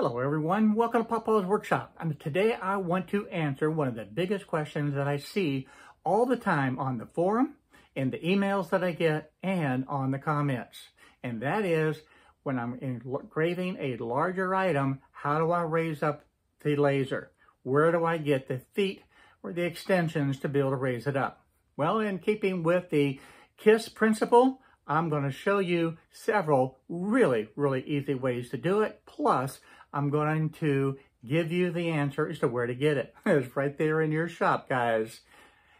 Hello everyone, welcome to Paw Paw's Workshop. And today I want to answer one of the biggest questions that I see all the time on the forum, in the emails that I get, and on the comments. And that is, when I'm engraving a larger item, how do I raise up the laser? Where do I get the feet or the extensions to be able to raise it up? Well, in keeping with the KISS principle, I'm going to show you several really, really easy ways to do it. Plus, I'm going to give you the answer as to where to get it. It's right there in your shop, guys.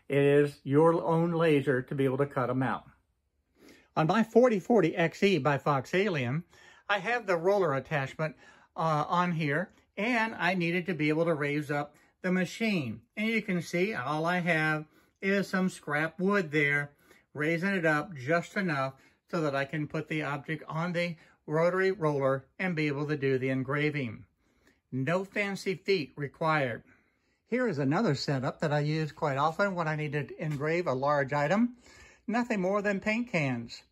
It is your own laser to be able to cut them out. On my 4040 XE by Fox Alien, I have the roller attachment uh, on here, and I needed to be able to raise up the machine. And you can see all I have is some scrap wood there, raising it up just enough so that I can put the object on the rotary roller and be able to do the engraving. No fancy feet required. Here is another setup that I use quite often when I need to engrave a large item. Nothing more than paint cans.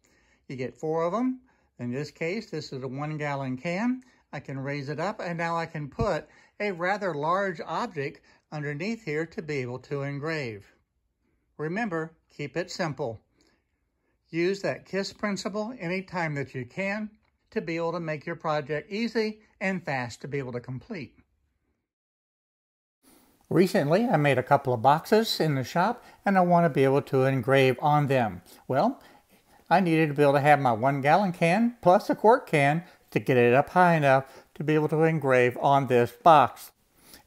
You get four of them. In this case, this is a one gallon can. I can raise it up and now I can put a rather large object underneath here to be able to engrave. Remember, keep it simple. Use that KISS principle anytime that you can to be able to make your project easy and fast to be able to complete. Recently, I made a couple of boxes in the shop and I want to be able to engrave on them. Well, I needed to be able to have my one gallon can plus a quart can to get it up high enough to be able to engrave on this box.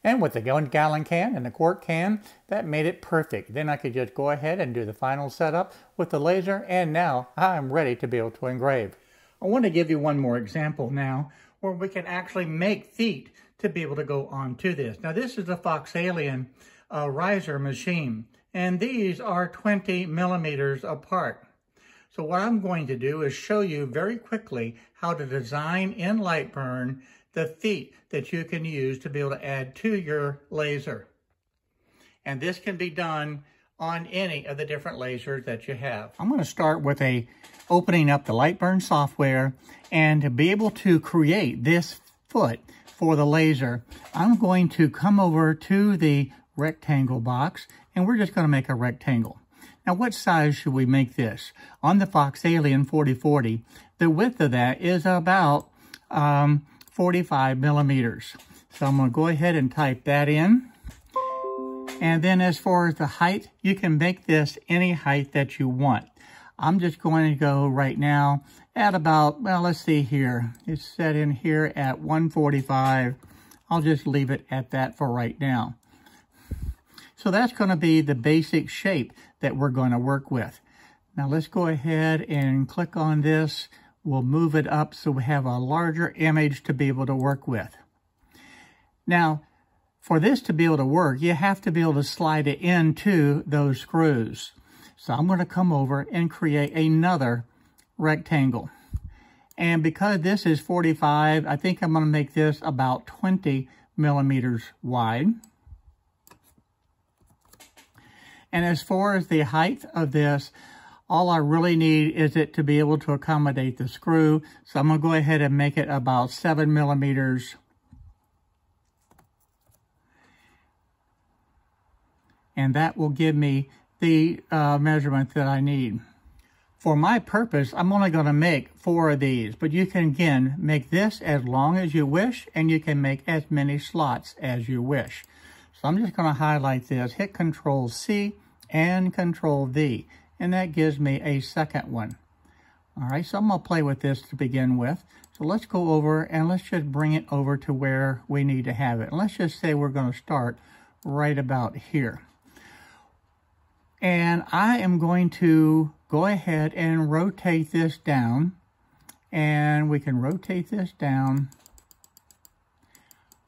And with the one gallon can and the quart can, that made it perfect. Then I could just go ahead and do the final setup with the laser and now I'm ready to be able to engrave. I want to give you one more example now where we can actually make feet to be able to go onto this. Now this is a Fox Alien uh, riser machine and these are 20 millimeters apart. So what I'm going to do is show you very quickly how to design in Lightburn the feet that you can use to be able to add to your laser. And this can be done on any of the different lasers that you have. I'm going to start with a opening up the Lightburn software and to be able to create this foot for the laser, I'm going to come over to the rectangle box and we're just going to make a rectangle. Now, what size should we make this? On the Fox Alien 4040, the width of that is about um, 45 millimeters. So I'm going to go ahead and type that in. And then as far as the height, you can make this any height that you want. I'm just going to go right now at about, well, let's see here. It's set in here at 145. I'll just leave it at that for right now. So that's going to be the basic shape that we're going to work with. Now let's go ahead and click on this. We'll move it up so we have a larger image to be able to work with. Now, for this to be able to work, you have to be able to slide it into those screws. So I'm going to come over and create another rectangle. And because this is 45, I think I'm going to make this about 20 millimeters wide. And as far as the height of this, all I really need is it to be able to accommodate the screw. So I'm going to go ahead and make it about 7 millimeters and that will give me the uh, measurement that I need. For my purpose, I'm only going to make four of these, but you can, again, make this as long as you wish, and you can make as many slots as you wish. So I'm just going to highlight this, hit Control C and Control V, and that gives me a second one. All right, so I'm going to play with this to begin with. So let's go over and let's just bring it over to where we need to have it. And let's just say we're going to start right about here. And I am going to go ahead and rotate this down. And we can rotate this down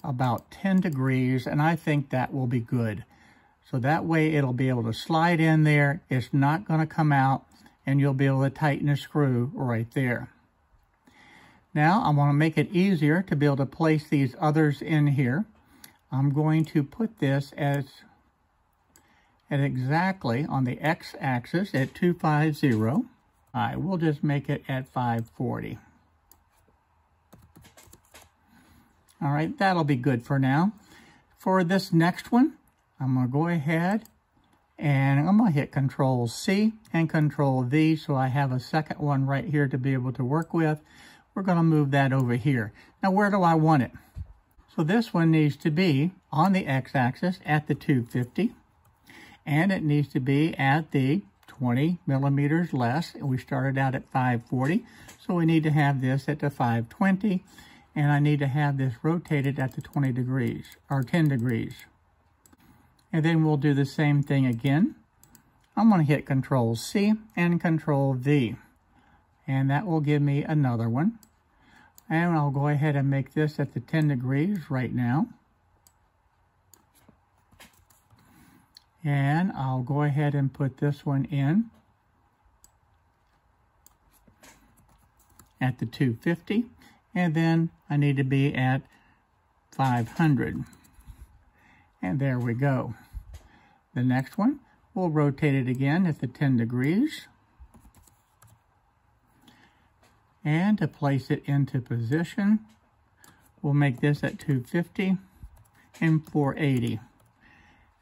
about 10 degrees. And I think that will be good. So that way it'll be able to slide in there. It's not going to come out. And you'll be able to tighten the screw right there. Now I want to make it easier to be able to place these others in here. I'm going to put this as at exactly on the x-axis at 250. I will just make it at 540. All right, that'll be good for now. For this next one, I'm going to go ahead and I'm going to hit Control C and Control V so I have a second one right here to be able to work with. We're going to move that over here. Now, where do I want it? So this one needs to be on the x-axis at the 250, and it needs to be at the 20 millimeters less. We started out at 540, so we need to have this at the 520, and I need to have this rotated at the 20 degrees, or 10 degrees. And then we'll do the same thing again. I'm going to hit Control C and Control V. And that will give me another one. And I'll go ahead and make this at the 10 degrees right now. And I'll go ahead and put this one in at the 250. And then I need to be at 500. And there we go. The next one, we'll rotate it again at the 10 degrees. And to place it into position, we'll make this at 250 and 480.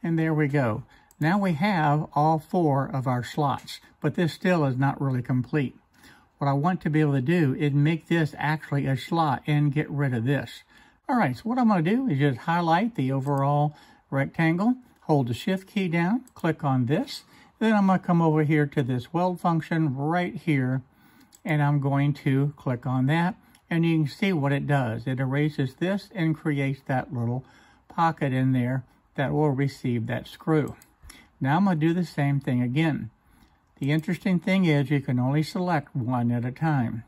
And there we go. Now we have all four of our slots, but this still is not really complete. What I want to be able to do is make this actually a slot and get rid of this. All right, so what I'm going to do is just highlight the overall rectangle, hold the shift key down, click on this. Then I'm going to come over here to this weld function right here, and I'm going to click on that. And you can see what it does. It erases this and creates that little pocket in there that will receive that screw. Now I'm going to do the same thing again. The interesting thing is you can only select one at a time.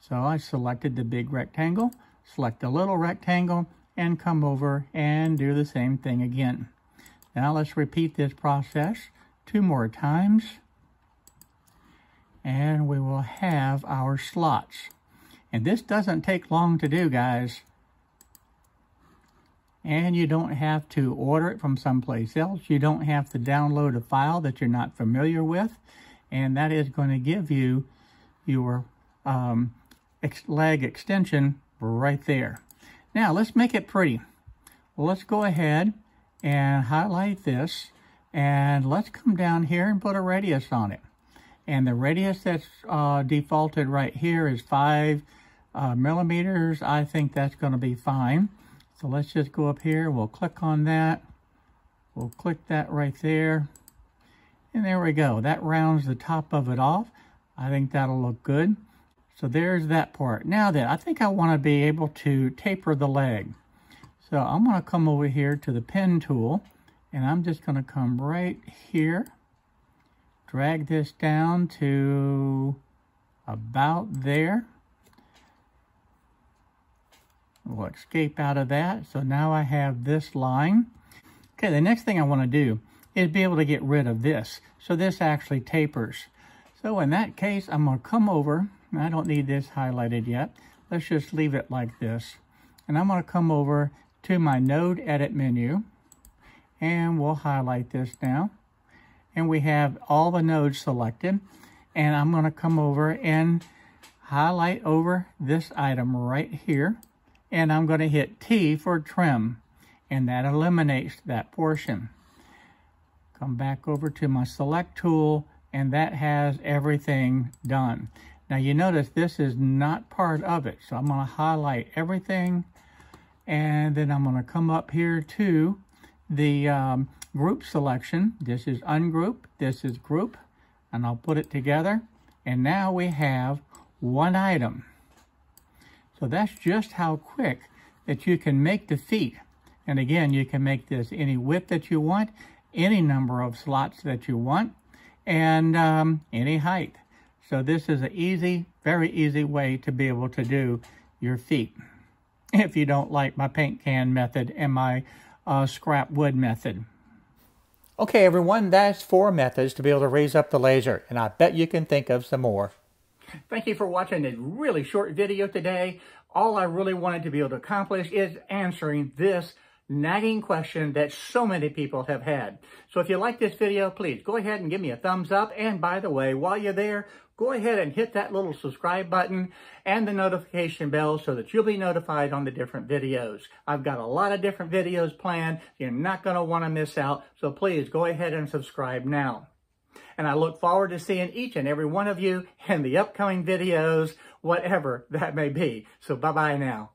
So I selected the big rectangle, select the little rectangle, and come over and do the same thing again. Now let's repeat this process two more times and we will have our slots. And this doesn't take long to do, guys. And you don't have to order it from someplace else. You don't have to download a file that you're not familiar with. And that is going to give you your um, leg extension right there. Now, let's make it pretty. Let's go ahead and highlight this. And let's come down here and put a radius on it. And the radius that's uh, defaulted right here is 5 uh, millimeters. I think that's going to be fine. So let's just go up here. We'll click on that. We'll click that right there. And there we go. That rounds the top of it off. I think that'll look good. So there's that part. Now then, I think I want to be able to taper the leg. So I'm going to come over here to the pen tool, and I'm just going to come right here, drag this down to about there. We'll escape out of that. So now I have this line. Okay, the next thing I want to do is be able to get rid of this. So this actually tapers. So in that case, I'm going to come over I don't need this highlighted yet. Let's just leave it like this. And I'm going to come over to my node edit menu and we'll highlight this now. And we have all the nodes selected. And I'm going to come over and highlight over this item right here. And I'm going to hit T for trim. And that eliminates that portion. Come back over to my select tool and that has everything done. Now you notice this is not part of it. So I'm going to highlight everything. And then I'm going to come up here to the um, group selection. This is ungroup. This is group. And I'll put it together. And now we have one item. So that's just how quick that you can make the feet. And again, you can make this any width that you want, any number of slots that you want, and um, any height. So this is an easy, very easy way to be able to do your feet. If you don't like my paint can method and my uh, scrap wood method. Okay, everyone, that's four methods to be able to raise up the laser, and I bet you can think of some more. Thank you for watching this really short video today. All I really wanted to be able to accomplish is answering this nagging question that so many people have had. So if you like this video, please go ahead and give me a thumbs up. And by the way, while you're there, go ahead and hit that little subscribe button and the notification bell so that you'll be notified on the different videos. I've got a lot of different videos planned. You're not going to want to miss out. So please go ahead and subscribe now. And I look forward to seeing each and every one of you in the upcoming videos, whatever that may be. So bye-bye now.